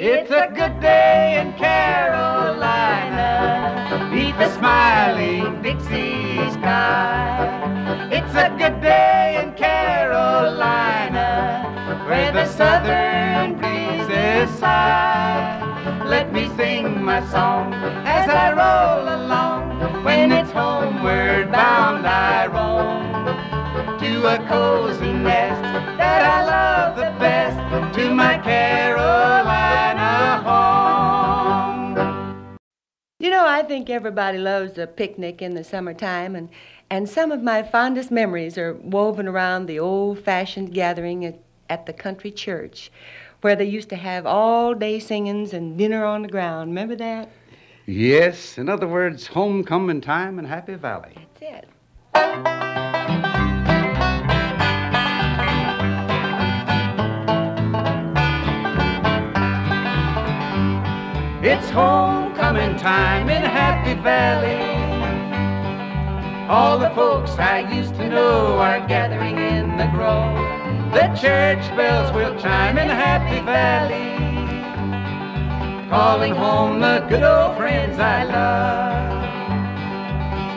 It's a good day in Carolina, beneath the smiling Dixie sky. It's a good day in Carolina, where the southern breezes sigh. Let me sing my song as I roll along. When it's homeward bound, I roam to a cozy nest that I love the best, to my Carolina home. You know, I think everybody loves a picnic in the summertime, and, and some of my fondest memories are woven around the old fashioned gathering at, at the country church where they used to have all day singings and dinner on the ground. Remember that? Yes, in other words, homecoming time in Happy Valley. That's it. It's homecoming time in Happy Valley. All the folks I used to know are gathering in the grove. The church bells will chime in Happy Valley, calling home the good old friends I love.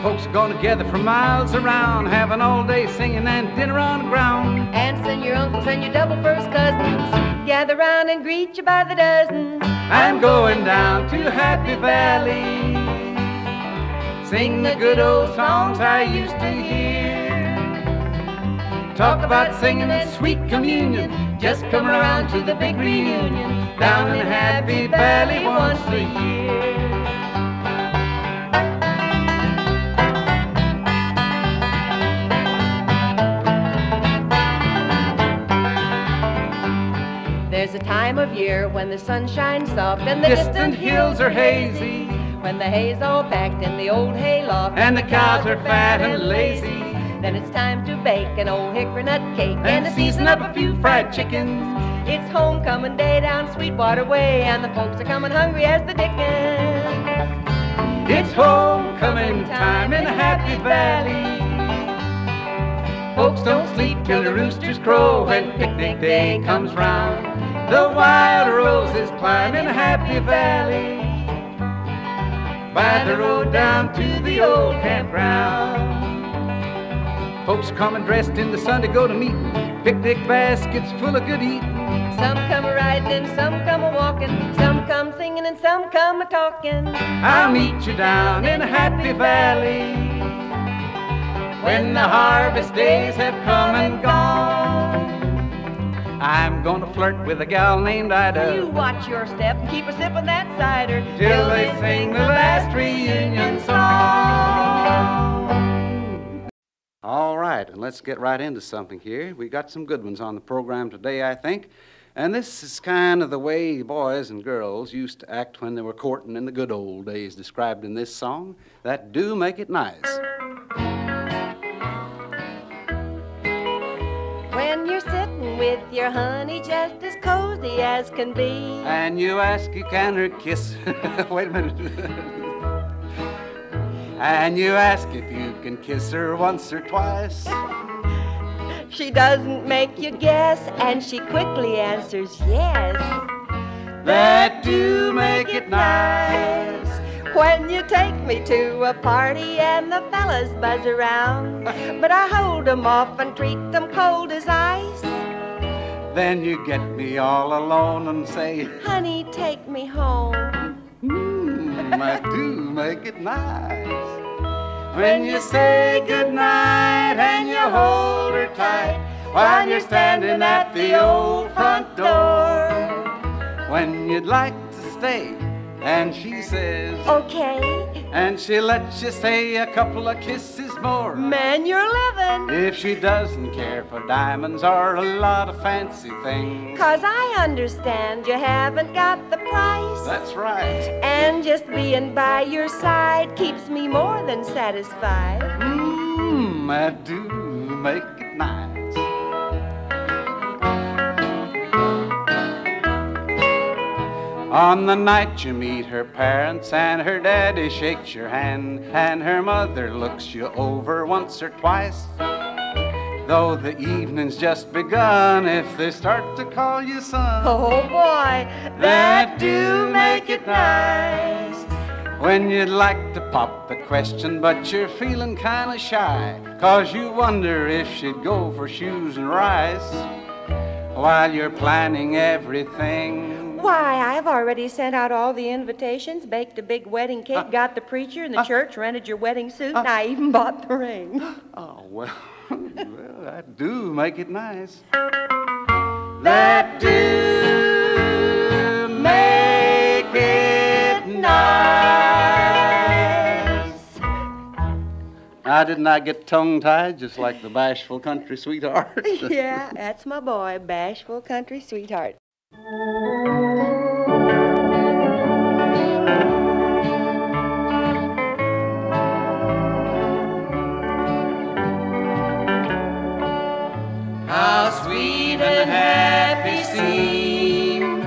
Folks are going together from miles around, having all day singing and dinner on the ground. Aunts and your uncles and your double first cousins gather round and greet you by the dozens. I'm going down to Happy Valley, sing the good old songs I used to hear. Talk about singing a sweet communion. Just come around to the big reunion down in Happy Valley once a year. There's a time of year when the sun shines soft and the distant, distant hills are hazy. When the hay's all packed in the old hayloft and the cows are fat and lazy. Then it's time to bake an old hickory nut cake and, to season up a few fried chickens. It's homecoming day down Sweetwater Way, and the folks are coming hungry as the dickens. It's homecoming time in the Happy Valley. Folks don't sleep till the roosters crow when picnic day comes round. The wild roses climb in Happy Valley by the road down to the old campground. Folks coming dressed in the sun to go to meeting. Picnic baskets full of good eating. Some come a riding and some come a walking. Some come singing and some come a talking. I'll meet you down in Happy Valley when the harvest days have come and gone. I'm gonna flirt with a gal named Ida. You watch your step and keep a sip of that cider till they sing the last reunion song. All right, and let's get right into something here. We got some good ones on the program today, I think. And this is kind of the way boys and girls used to act when they were courting in the good old days, described in this song that do make it nice. With your honey just as cozy as can be. And you ask you can her kiss. Wait a minute. And you ask if you can kiss her once or twice. She doesn't make you guess, and she quickly answers yes. That do make it nice. When you take me to a party and the fellas buzz around, but I hold 'em off and treat them cold as ice. Then you get me all alone and say, Honey, take me home. Mmm, I do make it nice. When you say goodnight and you hold her tight while you're standing at the old front door. When you'd like to stay and she says, Okay. And she lets you say a couple of kisses more. Man, you're living. If she doesn't care for diamonds or a lot of fancy things. Cause I understand you haven't got the price. That's right. And just being by your side keeps me more than satisfied. Mmm, I do make it nice. On the night you meet her parents and her daddy shakes your hand and her mother looks you over once or twice. Though the evening's just begun, if they start to call you son, oh boy, that do make it nice. When you'd like to pop the question, but you're feeling kinda shy, cause you wonder if she'd go for shoes and rice while you're planning everything. Why, I've already sent out all the invitations, baked a big wedding cake, uh, got the preacher and the uh, church, rented your wedding suit, and uh. I even bought the ring. Oh, well, well, that do make it nice. That do make it nice. Now, didn't I get tongue tied just like the bashful country sweetheart? yeah, that's my boy, bashful country sweetheart. How sweet and happy seem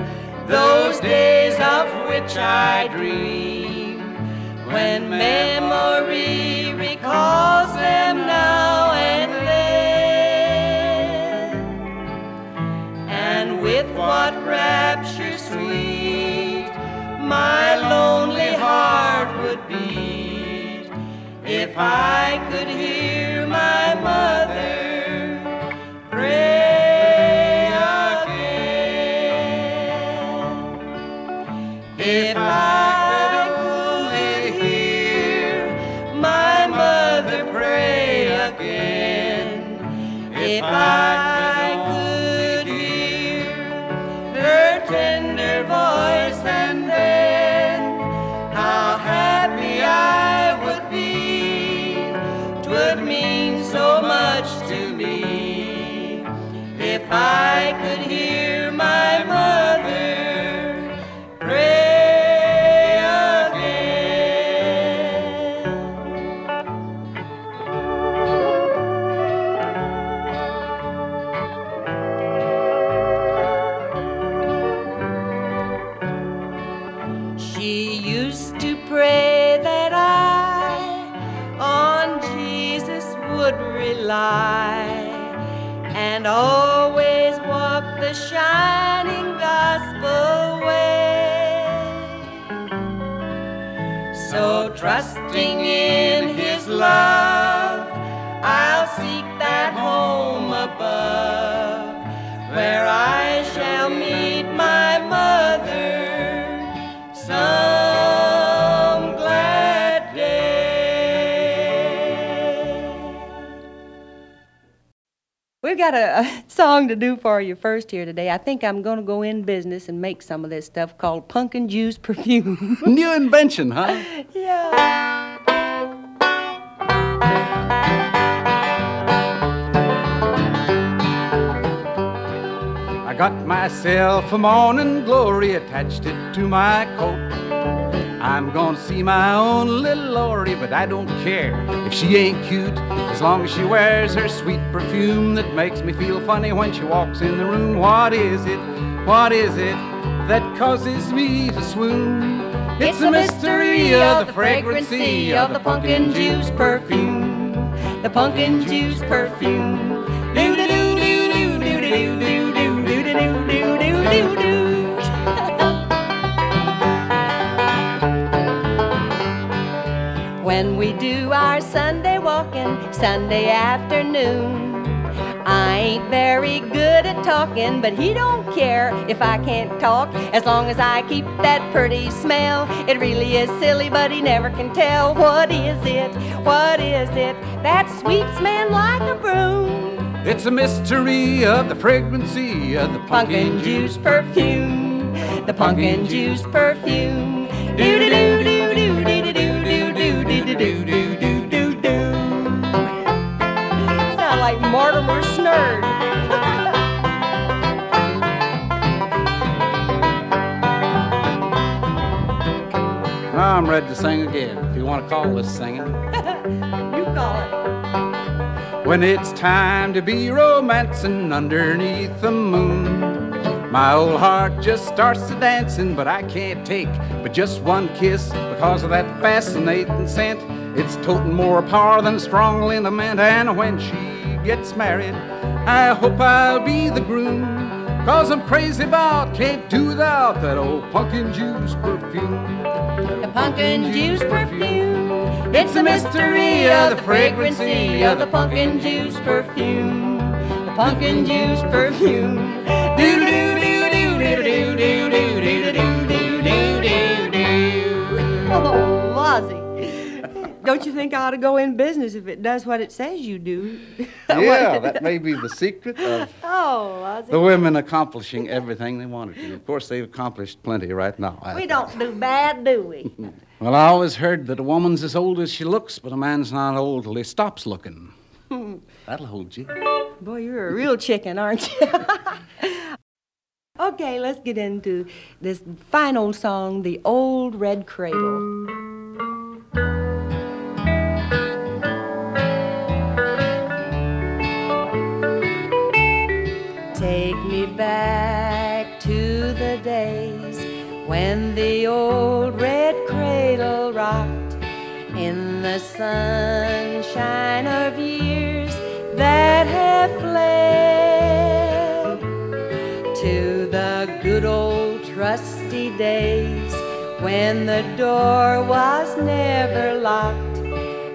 those days of which I dream, when memory recalls them now and then. And with what rapture sweet my lonely heart would beat if I could hear She used to pray that I on Jesus would rely and always walk the shining gospel way. So trusting in his love, I'll seek Got a, a song to do for you first here today. I think I'm going to go in business and make some of this stuff called pumpkin juice perfume. New invention, huh? yeah. I got myself a morning glory, attached it to my coat. I'm gonna see my own little Lori, but I don't care if she ain't cute, as long as she wears her sweet perfume that makes me feel funny when she walks in the room. What is it? What is it that causes me to swoon? It's the mystery of the fragrancy of the pumpkin juice perfume. The pumpkin juice perfume. Do do do do do do do do do do do do do do When we do our Sunday walking, Sunday afternoon. I ain't very good at talking, but he don't care if I can't talk as long as I keep that pretty smell. It really is silly, but he never can tell what is it, what is it that sweeps men like a broom. It's a mystery of the fragrancy of the Pumpkin juice perfume, the pumpkin juice perfume. Do ready to sing again, if you want to call this singing. You call it. When it's time to be romancing underneath the moon, my old heart just starts to dancing, but I can't take but just one kiss because of that fascinating scent. It's toting more power than strong liniment, and when she gets married, I hope I'll be the groom. Cause I'm crazy about, can't do without that old pumpkin juice perfume. The pumpkin juice perfume. It's the mystery of the fragrancy of the pumpkin juice perfume. The pumpkin juice perfume. Don't you think I ought to go in business if it does what it says you do? Yeah, that may be the secret of Oh, the women accomplishing everything they wanted to. Of course, they've accomplished plenty right now. I We think. don't do bad, do we? Well, I always heard that a woman's as old as she looks, but a man's not old till he stops looking. That'll hold you. Boy, you're a real chicken, aren't you? okay, let's get into this fine old song, The Old Red Cradle. Old red cradle rocked in the sunshine of years that have fled to the good old trusty days when the door was never locked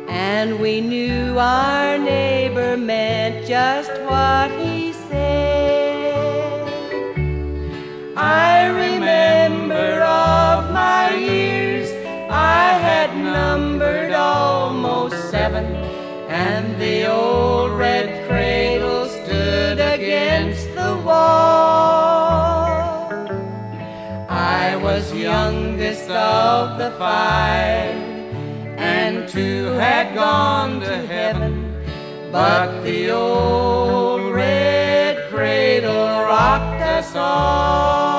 and we knew our neighbor meant just what he said. Of the five, and two had gone to heaven. But the old red cradle rocked us all.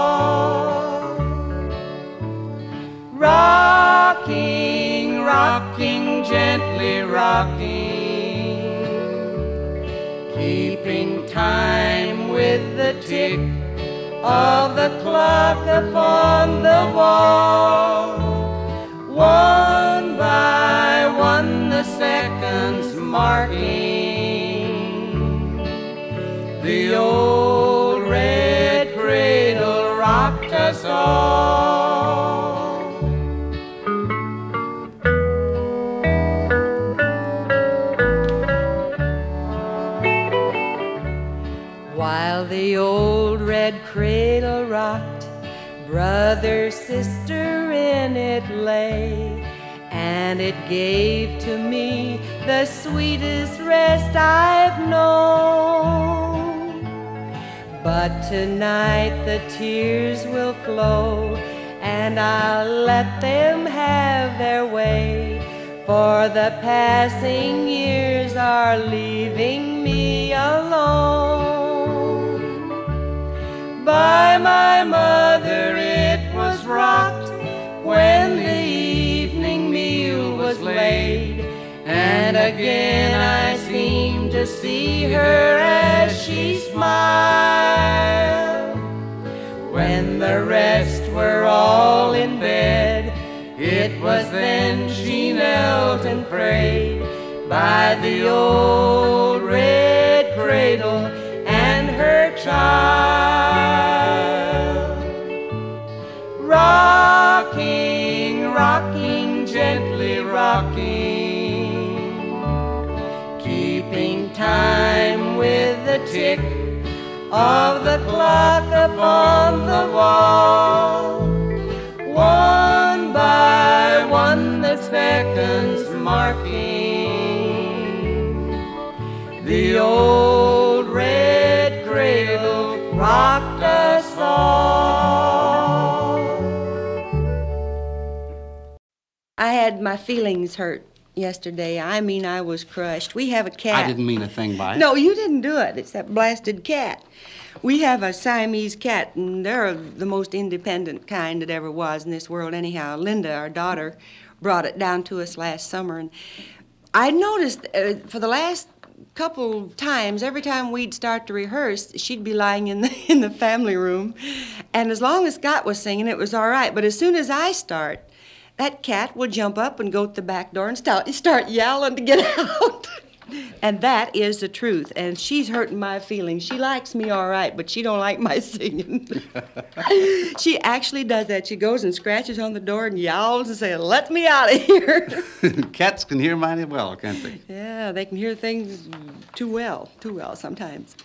Rocking, rocking, gently rocking, keeping time with the tick of the clock upon the wall. One by one, the seconds marking the old red cradle rocked us all. Brother, sister in it lay, and it gave to me the sweetest rest I've known. But tonight the tears will flow, and I'll let them have their way. For the passing years are leaving me alone. By my mother it was rocked when the evening meal was laid, and again I seemed to see her as she smiled. When the rest were all in bed, it was then she knelt and prayed by the old red cradle and her child. Rocking, keeping time with the tick of the clock upon the wall. One by one, the seconds marking the old red cradle rocked us all. I had my feelings hurt yesterday. I mean, I was crushed. We have a cat. I didn't mean a thing by it. No, you didn't do it. It's that blasted cat. We have a Siamese cat, and they're the most independent kind that ever was in this world, anyhow. Linda, our daughter, brought it down to us last summer, and I noticed uh, for the last couple times, every time we'd start to rehearse, she'd be lying in the in the family room, and as long as Scott was singing, it was all right. But as soon as I start, that cat will jump up and go to the back door and start start yowling to get out. And that is the truth. And she's hurting my feelings. She likes me all right, but she don't like my singing. she actually does that. She goes and scratches on the door and yowls and says, "Let me out of here." Cats can hear mighty well, can't they? Yeah, they can hear things too well, too well sometimes.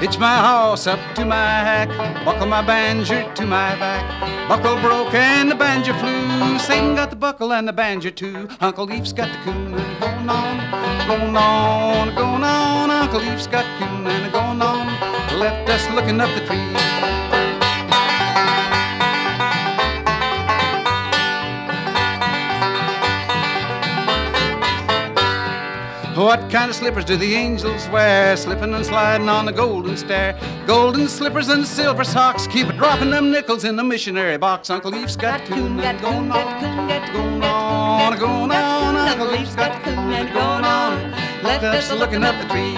Hitch my horse up to my hack, buckle my banjo to my back. Buckle broke and the banjo flew. Satan got the buckle and the banjo too. Uncle Eph's got the coon and going on, going on, going on. Uncle Eph's got coon and going on. Left us looking up the tree. What kind of slippers do the angels wear? Slipping and sliding on the golden stair. Golden slippers and silver socks. Keep dropping them nickels in the missionary box. Uncle Eph's got coon and going on. Going on, going on. Uncle Eph's got coon and going on. Left us looking up the tree.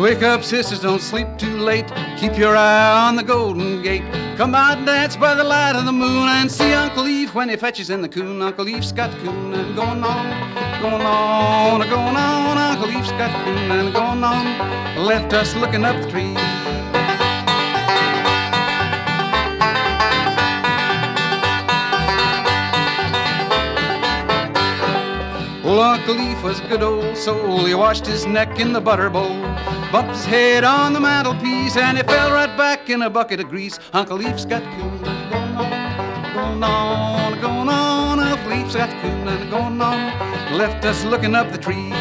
Wake up, sisters, don't sleep too late. Keep your eye on the Golden Gate. Come out and dance by the light of the moon and see Uncle Eph when he fetches in the coon. Uncle Eph's got coon and going on, going on, going on. Uncle Eph's got coon and going on. Left us looking up the tree. Uncle Eph was a good old soul. He washed his neck in the butter bowl, bumped his head on the mantelpiece, and he fell right back in a bucket of grease. Uncle Eph's got coon going on, going on, going on. Uncle Eph's got coon and going on. Left us looking up the tree.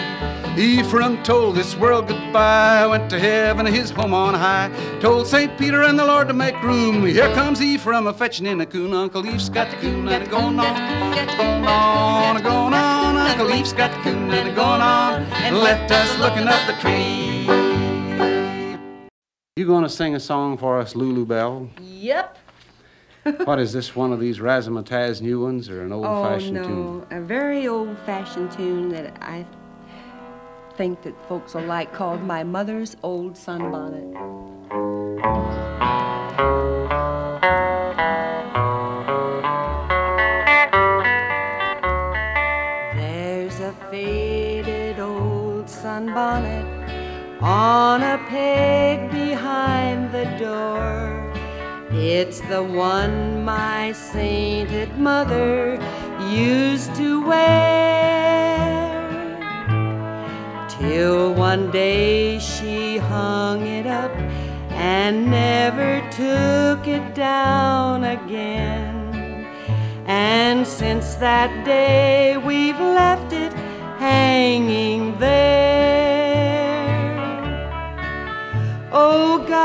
Ephraim told this world goodbye, went to heaven, his home on high. Told St. Peter and the Lord to make room. Here comes Ephraim a fetching in a coon. Uncle Eph's got the coon and a going on, going on, going on. Uncle Eph's got the coon and a going on, and left us looking up the tree. You going to sing a song for us, Lulu Belle? Yep. what is this? One of these razzmatazz new ones, or an oh, old-fashioned oh, no. tune? A very old-fashioned tune that I think that folks will like called My Mother's Old Sunbonnet. Sunbonnet on a peg behind the door. It's the one my sainted mother used to wear. Till one day she hung it up and never took it down again. And since that day we've left it hanging there.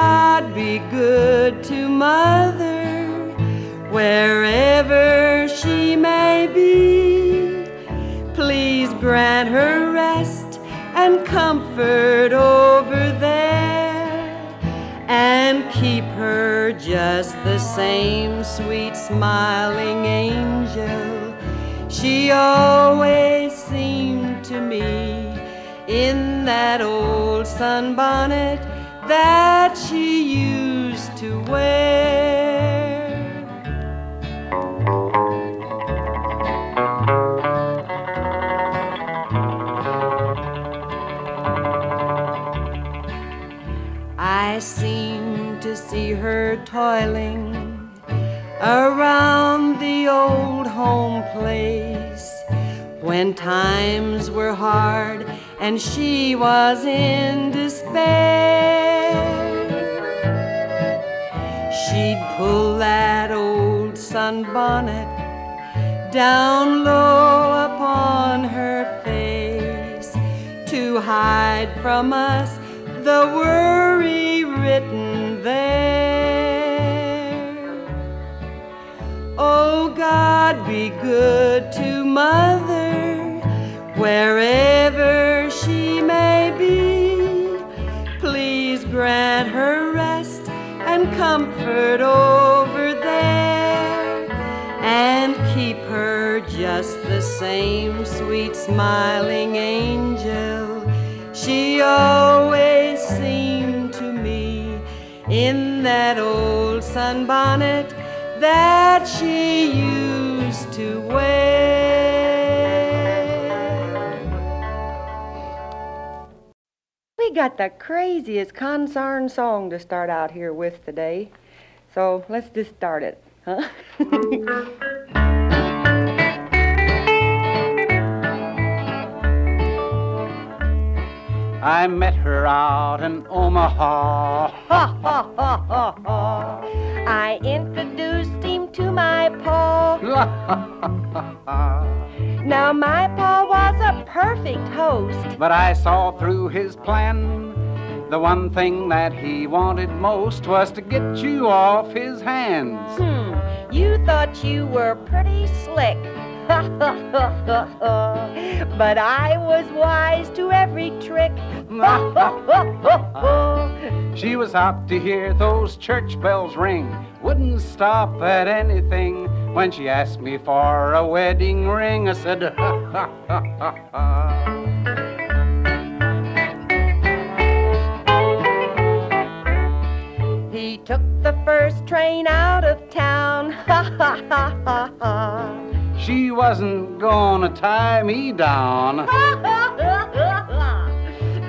God, be good to Mother wherever she may be. Please grant her rest and comfort over there and keep her just the same sweet smiling angel she always seemed to me in that old sunbonnet that she used to wear. I seem to see her toiling around the old home place when times were hard and she was in despair. She'd pull that old sunbonnet down low upon her face to hide from us the worry written there. Oh God, be good to Mother wherever she may be. Please grant her and comfort over there and keep her just the same sweet smiling angel she always seemed to me in that old sunbonnet that she used to wear. We got the craziest concern song to start out here with today. So let's just start it, huh? I met her out in Omaha. Ha ha ha ha ha. I introduced to my pa. Now my pa was a perfect host. but I saw through his plan. The one thing that he wanted most was to get you off his hands. Hmm, you thought you were pretty slick. but I was wise to every trick. She was out to hear those church bells ring, wouldn't stop at anything. When she asked me for a wedding ring, I said, ha ha ha ha ha. he took the first train out of town. Ha ha ha ha ha. She wasn't gonna tie me down.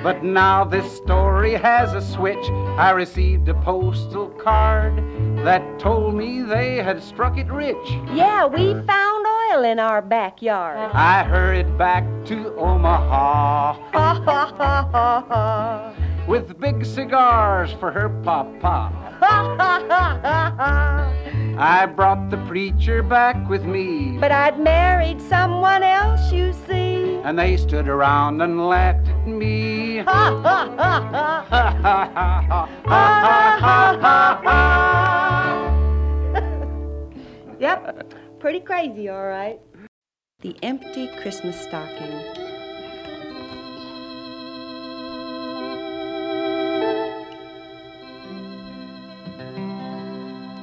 But now this story has a switch. I received a postal card that told me they had struck it rich. yeah, we found oil in our backyard. I hurried back to Omaha Ha ha ha ha ha. with big cigars for her papa. Ha ha ha ha ha. I brought the preacher back with me, But I'd married someone else, you see. and they stood around and laughed at me. Ha ha ha ha. Ha ha ha ha Ha ha ha ha ha. Yep, pretty crazy, all right. The empty Christmas stocking.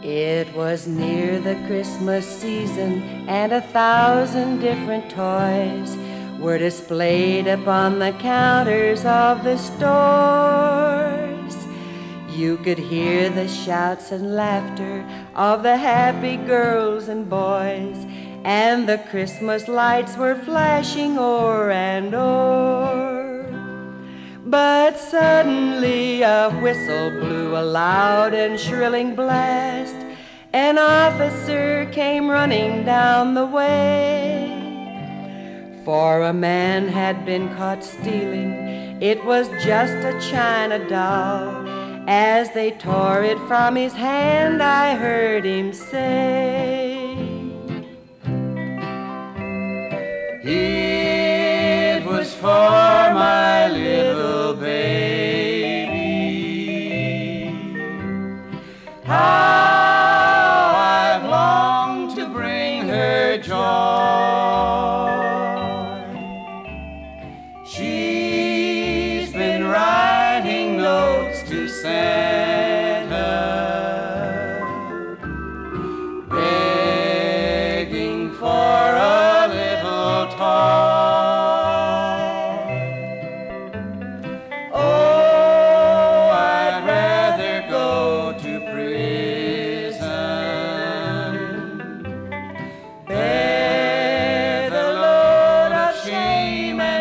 It was near the Christmas season, and a thousand different toys were displayed upon the counters of the stores. You could hear the shouts and laughter of the happy girls and boys, and the Christmas lights were flashing o'er and o'er. But suddenly a whistle blew a loud and shrilling blast. An officer came running down the way. For a man had been caught stealing, it was just a china doll. As they tore it from his hand, I heard him say, It was for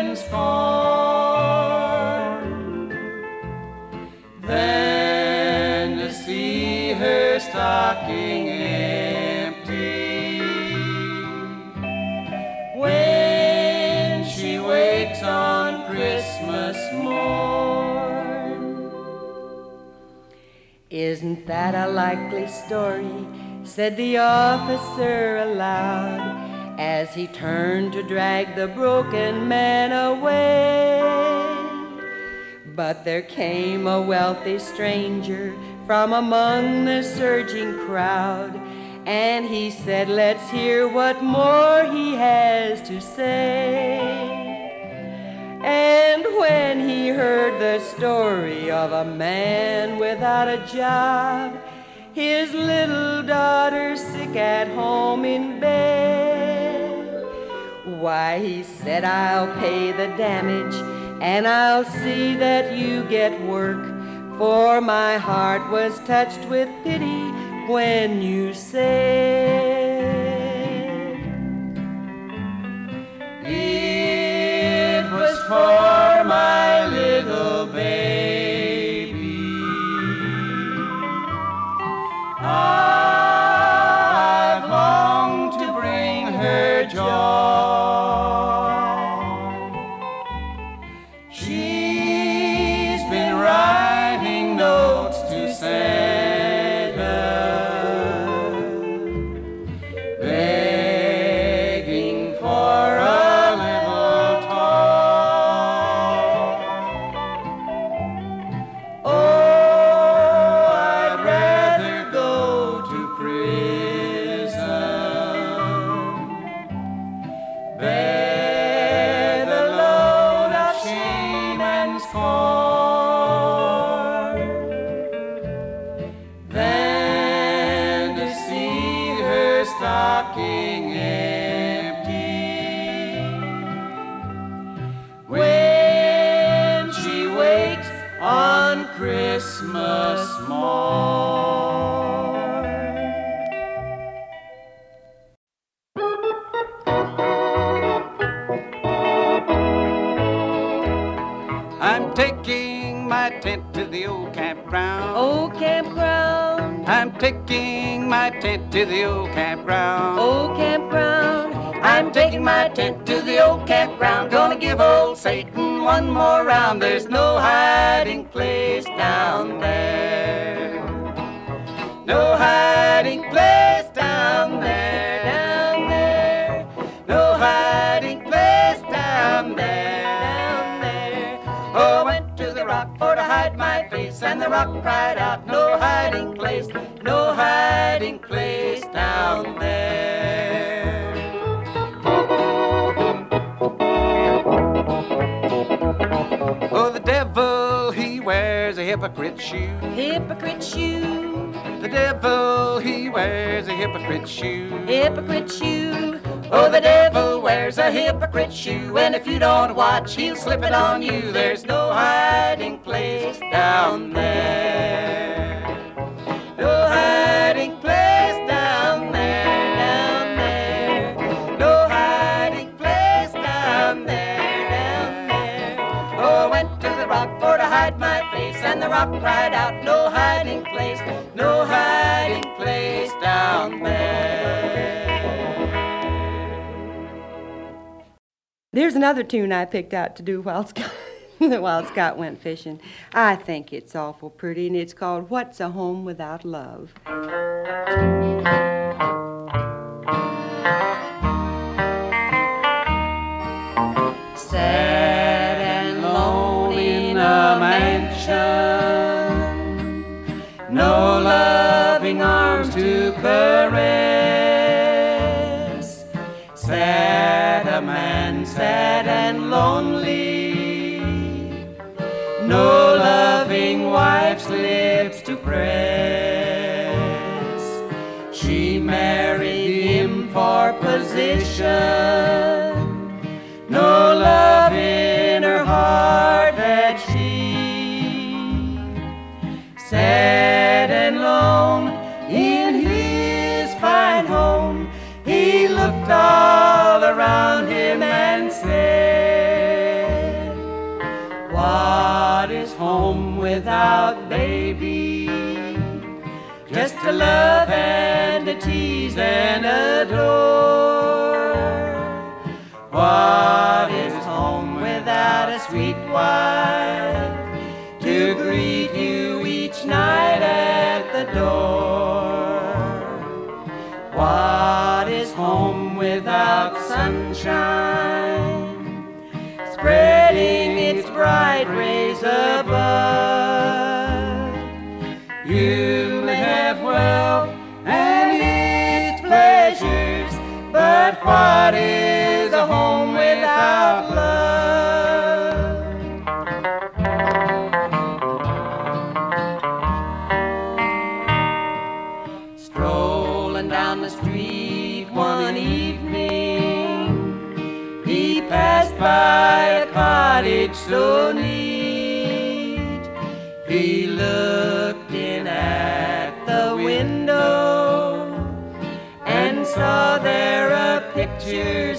and scorn. Than to see her stocking empty. When she wakes on Christmas morn. Isn't that a likely story? said the officer aloud as he turned to drag the broken man away. But there came a wealthy stranger from among the surging crowd, and he said, Let's hear what more he has to say. And when he heard the story of a man without a job, his little daughter sick at home in bed, Why, he said, I'll pay the damage and I'll see that you get work. For my heart was touched with pity when you said, the rock cried out, No hiding place, no hiding place down there. Oh, the devil, he wears a hypocrite shoe. Hypocrite shoe, The devil, he wears a hypocrite shoe. hypocrite shoe. Oh, the devil wears a hypocrite shoe, and if you don't watch, he'll slip it on you. There's no hiding place down there. No hiding place down there, down there. No hiding place down there, down there. Oh, I went to the rock for to hide my face, and the rock cried out, No hiding place, no hiding place down there. There's another tune I picked out to do while Scott, while Scott went fishing. I think it's awful pretty, and it's called What's a Home Without Love. Love and to tease and adore. But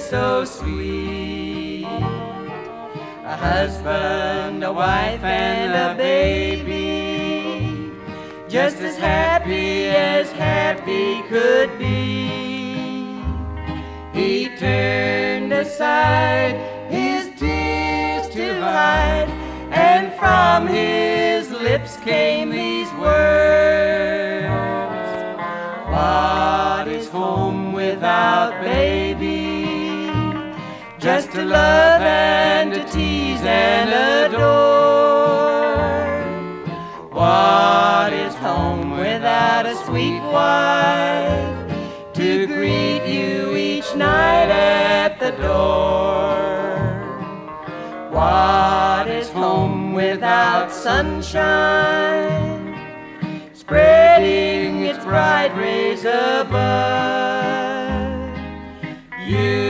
so sweet. A husband, a wife, and a baby, just as happy as happy could be. He turned aside his tears to hide, and from his lips came these words What is home without baby? Just to love and to tease and adore. What is home without a sweet wife to greet you each night at the door? What is home without sunshine? Spreading its bright rays above. You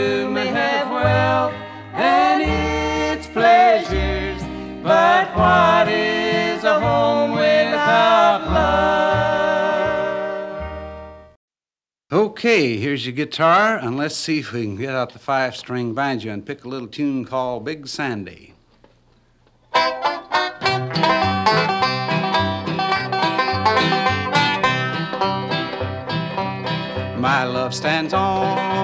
wealth and its pleasures, but what is a home without love? Okay, here's your guitar, and let's see if we can get out the five string banjo and pick a little tune called Big Sandy. My love stands on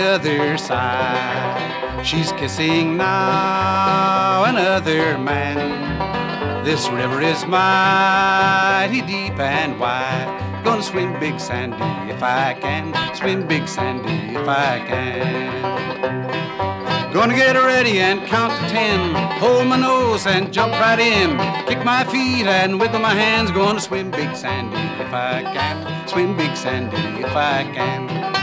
other side. She's kissing now another man. This river is mighty deep and wide. Gonna swim Big Sandy if I can. Swim Big Sandy if I can. Gonna get ready and count to ten. Hold my nose and jump right in. Kick my feet and wiggle my hands. Gonna swim Big Sandy if I can. Swim Big Sandy if I can.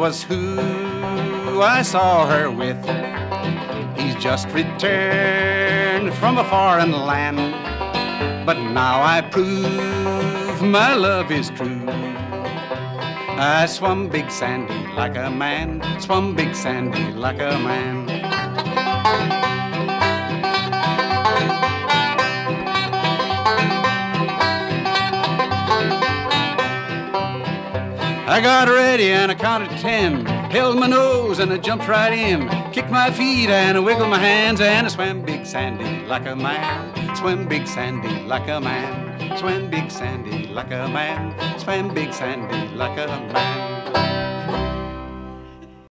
Was who I saw her with. He's just returned from a foreign land. But now I prove my love is true. I swum Big Sandy like a man, swum Big Sandy like a man. I got ready and I counted ten. Held my nose and I jumped right in. Kicked my feet and I wiggled my hands and I swam Big Sandy like a man. Swam Big Sandy like a man. Swam Big Sandy like a man. Swam Big Sandy like a man.